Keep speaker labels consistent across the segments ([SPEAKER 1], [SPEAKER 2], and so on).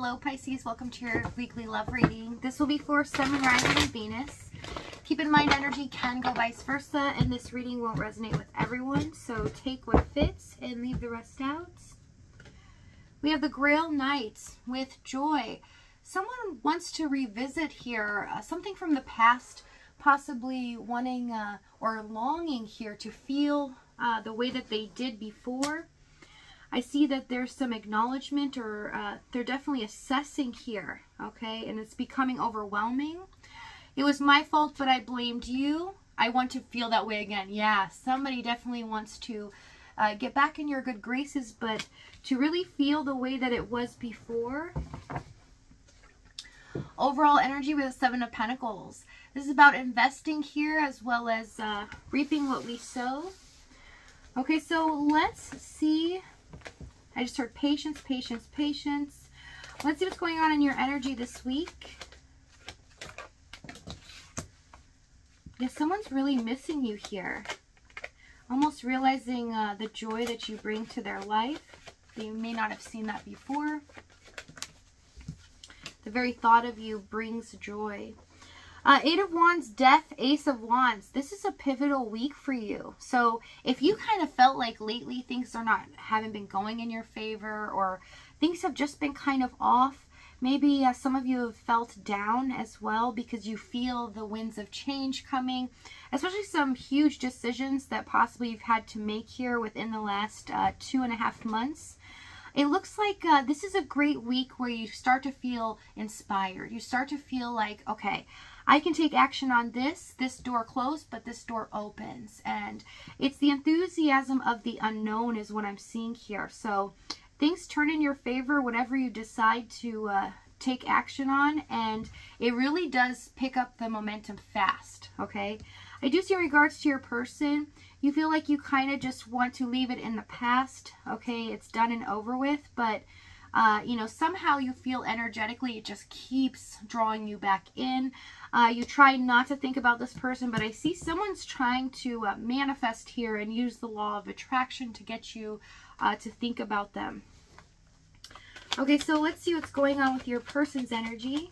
[SPEAKER 1] Hello, Pisces. Welcome to your weekly love reading. This will be for Sun, Rising, and Venus. Keep in mind, energy can go vice versa, and this reading won't resonate with everyone, so take what fits and leave the rest out. We have the Grail Knight with Joy. Someone wants to revisit here uh, something from the past, possibly wanting uh, or longing here to feel uh, the way that they did before. I see that there's some acknowledgement or uh, they're definitely assessing here, okay? And it's becoming overwhelming. It was my fault, but I blamed you. I want to feel that way again. Yeah, somebody definitely wants to uh, get back in your good graces, but to really feel the way that it was before. Overall energy with a Seven of Pentacles. This is about investing here as well as uh, reaping what we sow. Okay, so let's see. I just heard patience, patience, patience. Let's see what's going on in your energy this week. Yeah, someone's really missing you here. Almost realizing uh, the joy that you bring to their life. They may not have seen that before. The very thought of you brings joy. Uh, Eight of Wands, Death, Ace of Wands. This is a pivotal week for you. So if you kind of felt like lately things are not, haven't been going in your favor or things have just been kind of off, maybe uh, some of you have felt down as well because you feel the winds of change coming, especially some huge decisions that possibly you've had to make here within the last uh, two and a half months. It looks like uh, this is a great week where you start to feel inspired. You start to feel like, okay, I can take action on this. This door closed, but this door opens. And it's the enthusiasm of the unknown is what I'm seeing here. So things turn in your favor whatever you decide to uh, take action on. And it really does pick up the momentum fast, okay? I do see in regards to your person, you feel like you kind of just want to leave it in the past, okay? It's done and over with, but uh, you know, somehow you feel energetically, it just keeps drawing you back in. Uh, you try not to think about this person, but I see someone's trying to uh, manifest here and use the law of attraction to get you uh, to think about them. Okay, so let's see what's going on with your person's energy.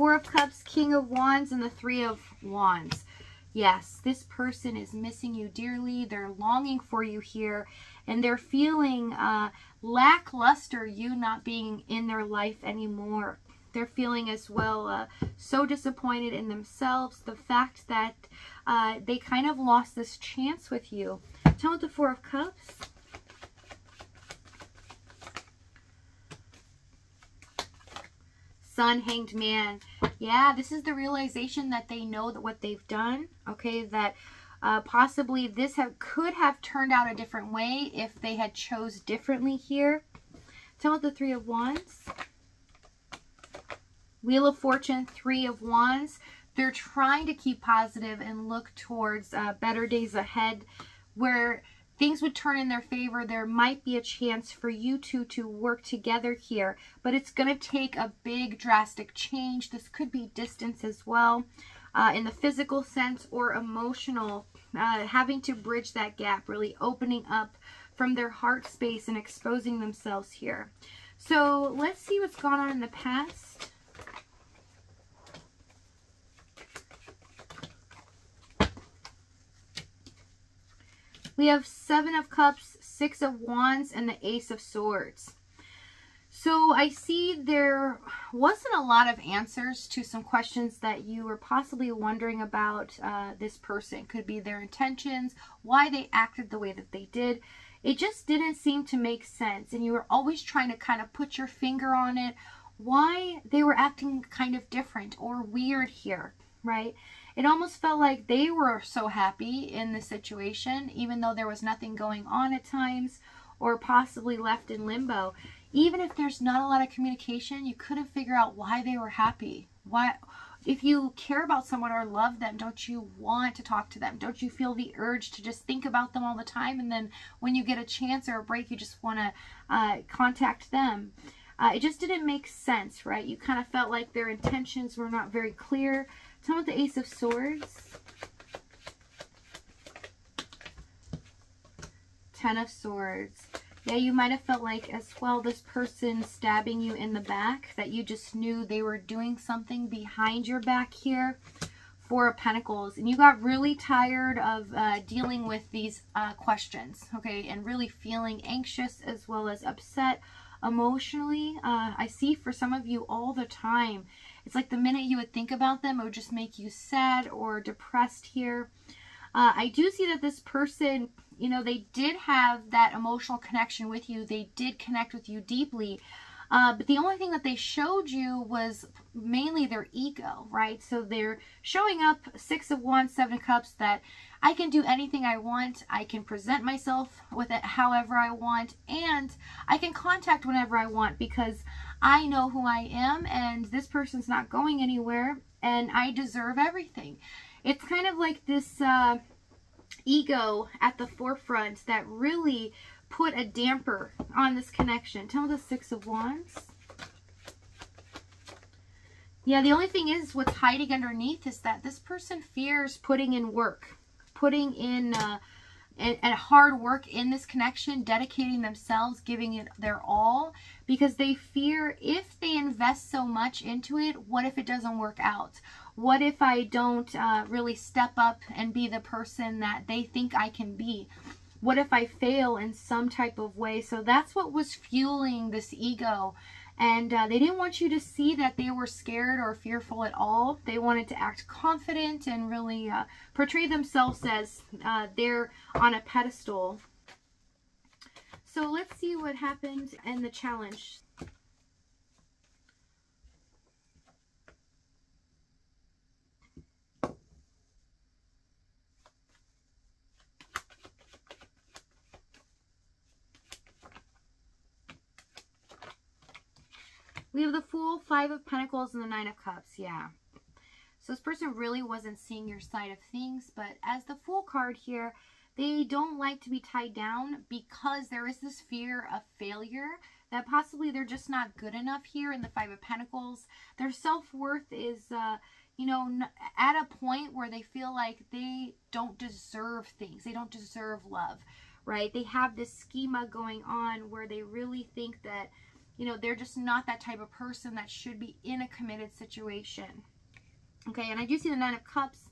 [SPEAKER 1] Four of Cups, King of Wands, and the Three of Wands. Yes, this person is missing you dearly. They're longing for you here. And they're feeling uh, lackluster you not being in their life anymore. They're feeling as well uh, so disappointed in themselves. The fact that uh, they kind of lost this chance with you. Tell me the Four of Cups. Sun, Hanged Man. Yeah, this is the realization that they know that what they've done, okay, that uh, possibly this have, could have turned out a different way if they had chose differently here. Tell me the Three of Wands. Wheel of Fortune, Three of Wands. They're trying to keep positive and look towards uh, better days ahead where things would turn in their favor. There might be a chance for you two to work together here, but it's going to take a big drastic change. This could be distance as well uh, in the physical sense or emotional, uh, having to bridge that gap, really opening up from their heart space and exposing themselves here. So let's see what's gone on in the past. We have Seven of Cups, Six of Wands, and the Ace of Swords. So I see there wasn't a lot of answers to some questions that you were possibly wondering about uh, this person. Could be their intentions, why they acted the way that they did. It just didn't seem to make sense. And you were always trying to kind of put your finger on it, why they were acting kind of different or weird here, right? It almost felt like they were so happy in the situation, even though there was nothing going on at times or possibly left in limbo even if there's not a lot of communication, you couldn't figure out why they were happy. Why, if you care about someone or love them, don't you want to talk to them? Don't you feel the urge to just think about them all the time? And then when you get a chance or a break, you just want to uh, contact them. Uh, it just didn't make sense, right? You kind of felt like their intentions were not very clear. Tell me the Ace of Swords. Ten of Swords. Yeah, you might have felt like as well this person stabbing you in the back, that you just knew they were doing something behind your back here. Four of Pentacles. And you got really tired of uh, dealing with these uh, questions, okay? And really feeling anxious as well as upset emotionally. Uh, I see for some of you all the time. It's like the minute you would think about them, it would just make you sad or depressed here. Uh, I do see that this person, you know, they did have that emotional connection with you. They did connect with you deeply. Uh, but the only thing that they showed you was mainly their ego, right? So they're showing up Six of Wands, Seven of Cups, that I can do anything I want. I can present myself with it however I want. And I can contact whenever I want because I know who I am and this person's not going anywhere and I deserve everything. It's kind of like this uh, ego at the forefront that really put a damper on this connection. Tell me the Six of Wands. Yeah, the only thing is what's hiding underneath is that this person fears putting in work, putting in uh, and, and, hard work in this connection, dedicating themselves, giving it their all, because they fear if they invest so much into it, what if it doesn't work out? What if I don't uh, really step up and be the person that they think I can be? What if I fail in some type of way? So that's what was fueling this ego. And uh, they didn't want you to see that they were scared or fearful at all. They wanted to act confident and really uh, portray themselves as uh, they're on a pedestal. So let's see what happened in the challenge. We have the Fool, Five of Pentacles, and the Nine of Cups. Yeah. So this person really wasn't seeing your side of things. But as the Fool card here, they don't like to be tied down because there is this fear of failure that possibly they're just not good enough here in the Five of Pentacles. Their self-worth is, uh, you know, at a point where they feel like they don't deserve things. They don't deserve love, right? They have this schema going on where they really think that you know, they're just not that type of person that should be in a committed situation. Okay, and I do see the Nine of Cups.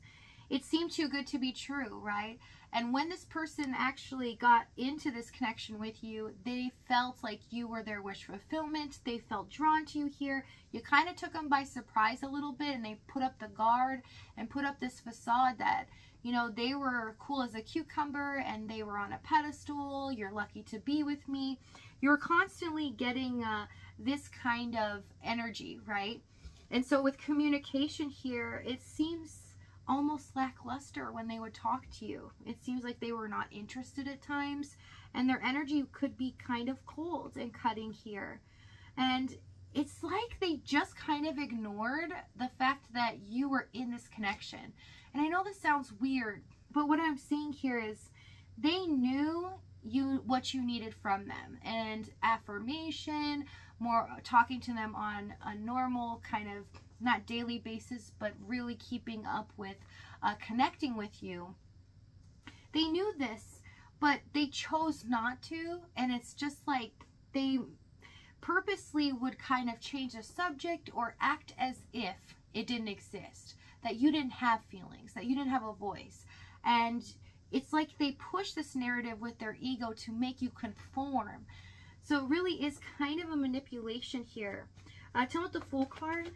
[SPEAKER 1] It seemed too good to be true, right? And when this person actually got into this connection with you, they felt like you were their wish fulfillment. They felt drawn to you here. You kind of took them by surprise a little bit and they put up the guard and put up this facade that, you know, they were cool as a cucumber and they were on a pedestal. You're lucky to be with me you're constantly getting uh, this kind of energy, right? And so with communication here, it seems almost lackluster when they would talk to you. It seems like they were not interested at times and their energy could be kind of cold and cutting here. And it's like they just kind of ignored the fact that you were in this connection. And I know this sounds weird, but what I'm saying here is they knew what you needed from them. And affirmation more talking to them on a normal kind of not daily basis but really keeping up with uh, connecting with you. They knew this but they chose not to and it's just like they purposely would kind of change the subject or act as if it didn't exist that you didn't have feelings that you didn't have a voice. And it's like they push this narrative with their ego to make you conform. So it really is kind of a manipulation here. Uh, tell me the Fool card.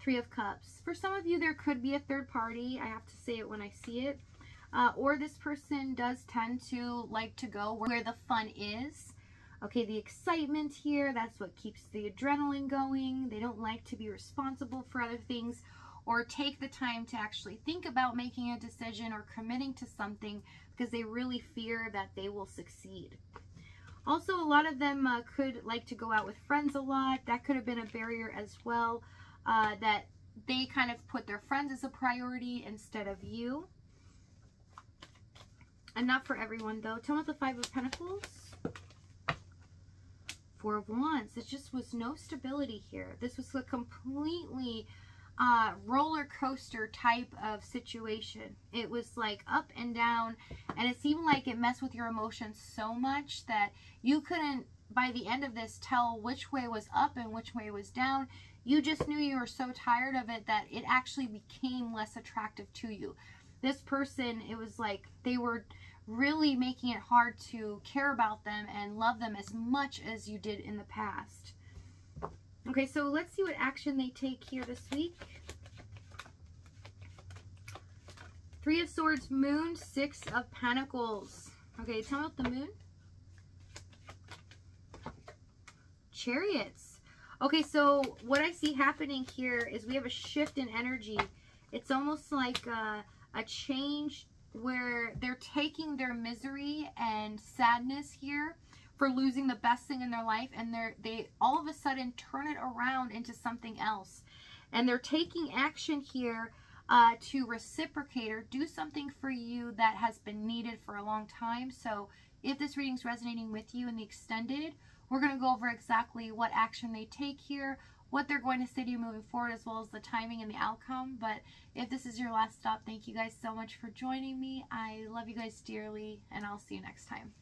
[SPEAKER 1] Three of Cups. For some of you, there could be a third party. I have to say it when I see it. Uh, or this person does tend to like to go where the fun is. Okay, the excitement here, that's what keeps the adrenaline going. They don't like to be responsible for other things or take the time to actually think about making a decision or committing to something because they really fear that they will succeed. Also, a lot of them uh, could like to go out with friends a lot. That could have been a barrier as well, uh, that they kind of put their friends as a priority instead of you. And not for everyone, though. Tell me the Five of Pentacles. Four of Wands. It just was no stability here. This was a completely uh, roller coaster type of situation. It was like up and down, and it seemed like it messed with your emotions so much that you couldn't, by the end of this, tell which way was up and which way was down. You just knew you were so tired of it that it actually became less attractive to you. This person, it was like they were really making it hard to care about them and love them as much as you did in the past. Okay, so let's see what action they take here this week. Three of Swords, Moon, Six of Pentacles. Okay, tell me about the Moon. Chariots. Okay, so what I see happening here is we have a shift in energy. It's almost like a, a change where they're taking their misery and sadness here for losing the best thing in their life and they're they all of a sudden turn it around into something else. And they're taking action here uh, to reciprocate or do something for you that has been needed for a long time. So if this reading is resonating with you in the extended we're going to go over exactly what action they take here what they're going to say to you moving forward as well as the timing and the outcome. But if this is your last stop thank you guys so much for joining me. I love you guys dearly and i'll see you next time